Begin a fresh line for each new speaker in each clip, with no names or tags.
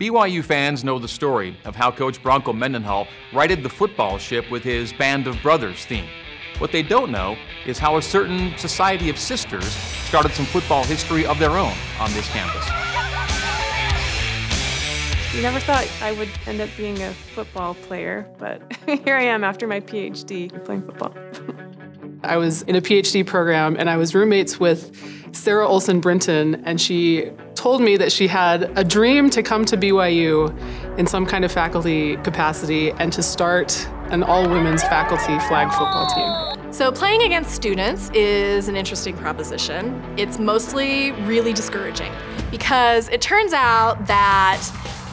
BYU fans know the story of how Coach Bronco Mendenhall righted the football ship with his Band of Brothers theme. What they don't know is how a certain Society of Sisters started some football history of their own on this campus.
You never thought I would end up being a football player, but here I am after my PhD playing football.
I was in a PhD program and I was roommates with Sarah Olson Brinton, and she told me that she had a dream to come to BYU in some kind of faculty capacity and to start an all women's faculty flag football team.
So, playing against students is an interesting proposition. It's mostly really discouraging because it turns out that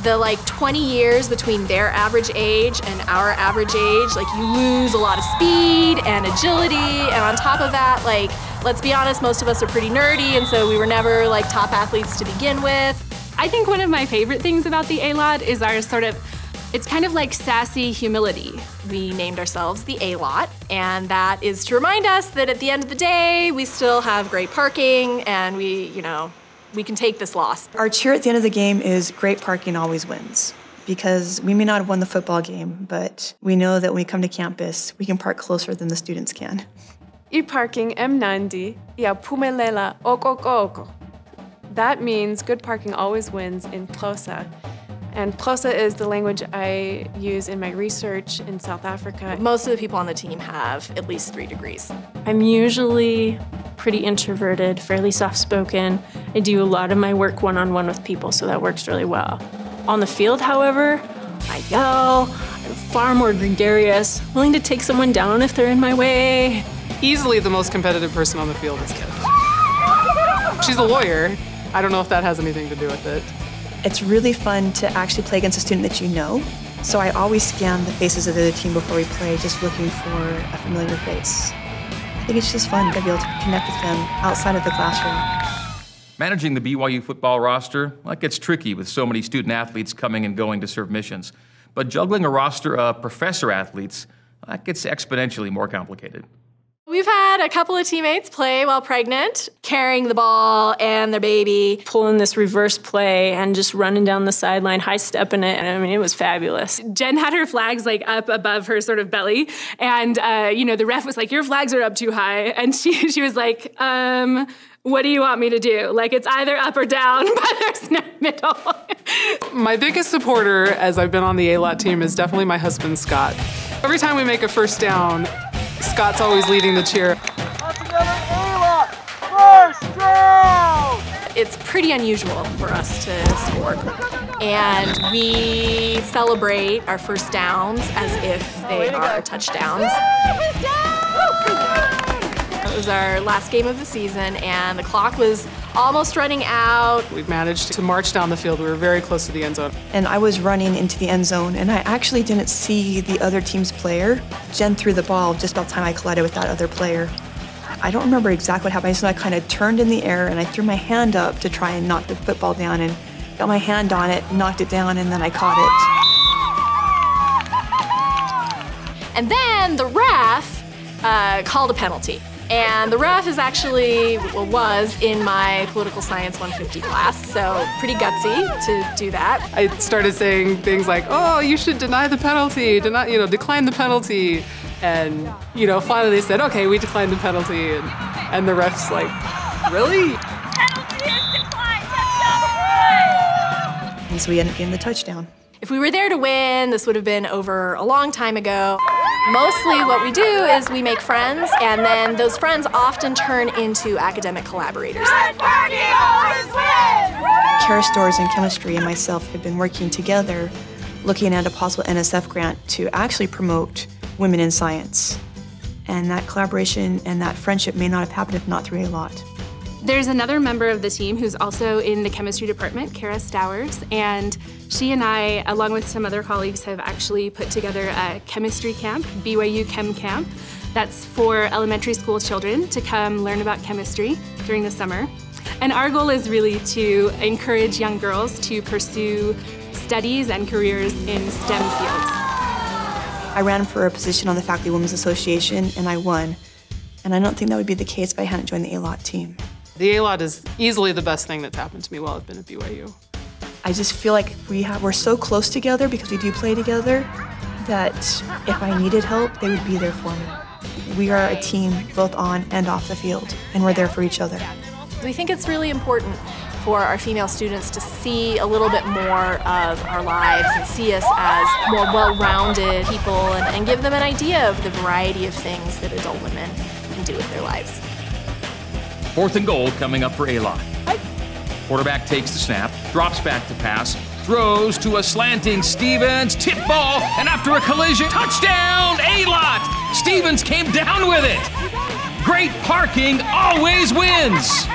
the like 20 years between their average age and our average age, like you lose a lot of speed and agility, and on top of that, like let's be honest, most of us are pretty nerdy, and so we were never like top athletes to begin with.
I think one of my favorite things about the A-Lot is our sort of it's kind of like sassy humility.
We named ourselves the A-Lot, and that is to remind us that at the end of the day, we still have great parking and we, you know, we can take this loss.
Our cheer at the end of the game is great parking always wins because we may not have won the football game, but we know that when we come to campus, we can park closer than the students can.
I parking M90 ya pumelela okokoko. That means good parking always wins in Xhosa. And Xhosa is the language I use in my research in South Africa.
Most of the people on the team have at least three degrees.
I'm usually pretty introverted, fairly soft spoken. I do a lot of my work one on one with people, so that works really well. On the field, however, I yell, I'm far more gregarious, willing to take someone down if they're in my way.
Easily the most competitive person on the field is Kit. She's a lawyer. I don't know if that has anything to do with it.
It's really fun to actually play against a student that you know. So I always scan the faces of the other team before we play, just looking for a familiar face. I think it's just fun to be able to connect with them outside of the classroom.
Managing the BYU football roster, that gets tricky with so many student athletes coming and going to serve missions. But juggling a roster of professor athletes, that gets exponentially more complicated.
We've had a couple of teammates play while pregnant, carrying the ball and their baby.
Pulling this reverse play and just running down the sideline, high stepping it. And I mean, it was fabulous.
Jen had her flags like up above her sort of belly. And, uh, you know, the ref was like, Your flags are up too high. And she, she was like, um, what do you want me to do? Like it's either up or down, but there's no middle.
my biggest supporter as I've been on the A-Lot team is definitely my husband, Scott. Every time we make a first down, Scott's always leading the cheer.
It's pretty unusual for us to score. And we celebrate our first downs as if they are touchdowns. It was our last game of the season, and the clock was almost running out.
We managed to march down the field. We were very close to the end zone.
And I was running into the end zone, and I actually didn't see the other team's player. Jen threw the ball just about the time I collided with that other player. I don't remember exactly what happened, so I kind of turned in the air and I threw my hand up to try and knock the football down and got my hand on it, knocked it down, and then I caught
it. And then the ref uh, called a penalty. And the ref is actually, well, was in my political science 150 class, so pretty gutsy to do that.
I started saying things like, oh, you should deny the penalty, deny, you know, decline the penalty. And, you know, finally they said, okay, we declined the penalty. And, and the ref's like, really?
Penalty is declined, touchdown,
so we ended up getting the touchdown.
If we were there to win, this would have been over a long time ago. Mostly what we do is we make friends, and then those friends often turn into academic collaborators.
Kara Stowers and Chemistry and myself have been working together looking at a possible NSF grant to actually promote women in science. And that collaboration and that friendship may not have happened if not through A-Lot.
There's another member of the team who's also in the chemistry department, Kara Stowers, and she and I, along with some other colleagues, have actually put together a chemistry camp, BYU Chem Camp. That's for elementary school children to come learn about chemistry during the summer. And our goal is really to encourage young girls to pursue studies and careers in STEM fields.
I ran for a position on the Faculty Women's Association and I won. And I don't think that would be the case if I hadn't joined the A-Lot team.
The A-Lot is easily the best thing that's happened to me while I've been at BYU.
I just feel like we have, we're so close together because we do play together that if I needed help, they would be there for me. We are a team both on and off the field, and we're there for each other.
We think it's really important for our female students to see a little bit more of our lives and see us as more well-rounded people and, and give them an idea of the variety of things that adult women can do with their lives.
Fourth and goal coming up for A-Lot. Quarterback takes the snap, drops back to pass, throws to a slanting Stevens, tip ball, and after a collision, touchdown, A-Lot! Stevens came down with it. Great parking always wins.